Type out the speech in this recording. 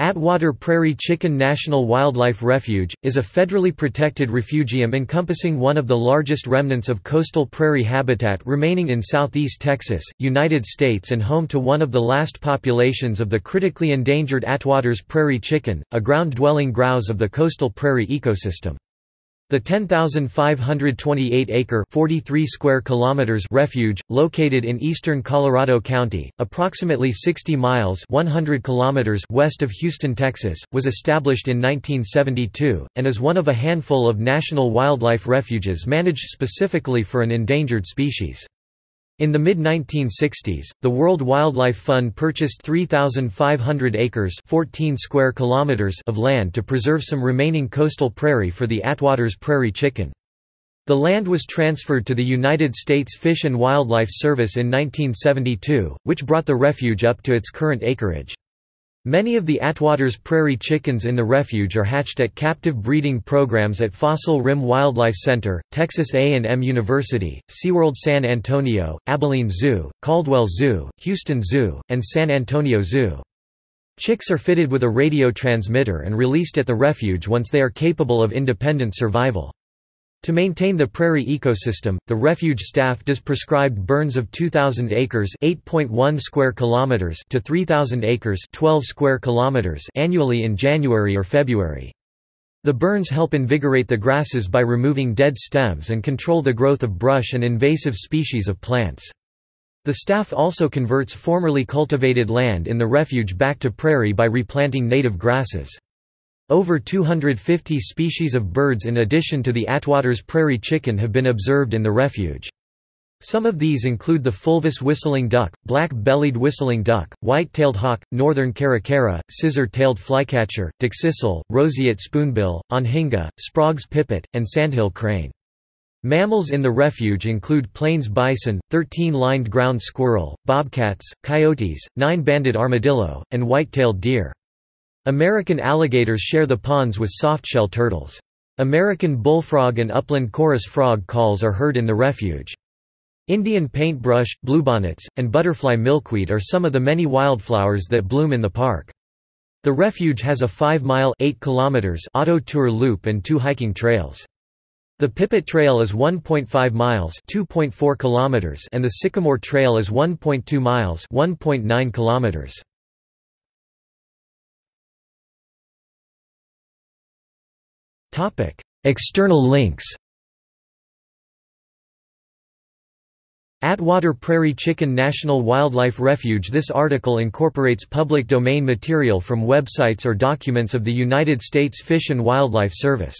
Attwater Prairie Chicken National Wildlife Refuge, is a federally protected refugium encompassing one of the largest remnants of coastal prairie habitat remaining in southeast Texas, United States and home to one of the last populations of the critically endangered Attwater's prairie chicken, a ground-dwelling grouse of the coastal prairie ecosystem. The 10,528-acre (43 square kilometers) refuge, located in eastern Colorado County, approximately 60 miles (100 kilometers) west of Houston, Texas, was established in 1972 and is one of a handful of national wildlife refuges managed specifically for an endangered species. In the mid-1960s, the World Wildlife Fund purchased 3,500 acres 14 square kilometers of land to preserve some remaining coastal prairie for the Attwater's prairie chicken. The land was transferred to the United States Fish and Wildlife Service in 1972, which brought the refuge up to its current acreage. Many of the Attwater's prairie chickens in the refuge are hatched at captive breeding programs at Fossil Rim Wildlife Center, Texas A&M University, SeaWorld San Antonio, Abilene Zoo, Caldwell Zoo, Houston Zoo, and San Antonio Zoo. Chicks are fitted with a radio transmitter and released at the refuge once they are capable of independent survival. To maintain the prairie ecosystem, the refuge staff does prescribed burns of 2000 acres, 8.1 square kilometers to 3000 acres, 12 square kilometers annually in January or February. The burns help invigorate the grasses by removing dead stems and control the growth of brush and invasive species of plants. The staff also converts formerly cultivated land in the refuge back to prairie by replanting native grasses. Over 250 species of birds in addition to the Attwater's prairie chicken have been observed in the refuge. Some of these include the fulvous whistling duck, black-bellied whistling duck, white-tailed hawk, northern caracara, scissor-tailed flycatcher, dickcissel, roseate spoonbill, anhinga, Sprague's pipit, and sandhill crane. Mammals in the refuge include plains bison, 13-lined ground squirrel, bobcats, coyotes, nine-banded armadillo, and white-tailed deer. American alligators share the ponds with softshell turtles. American bullfrog and upland chorus frog calls are heard in the refuge. Indian paintbrush, bluebonnets, and butterfly milkweed are some of the many wildflowers that bloom in the park. The refuge has a 5-mile auto tour loop and two hiking trails. The Pipit Trail is 1.5 miles (2.4 kilometers) and the Sycamore Trail is 1.2 miles (1.9 kilometers). External links. Attwater Prairie Chicken National Wildlife Refuge. This article incorporates public domain material from websites or documents of the United States Fish and Wildlife Service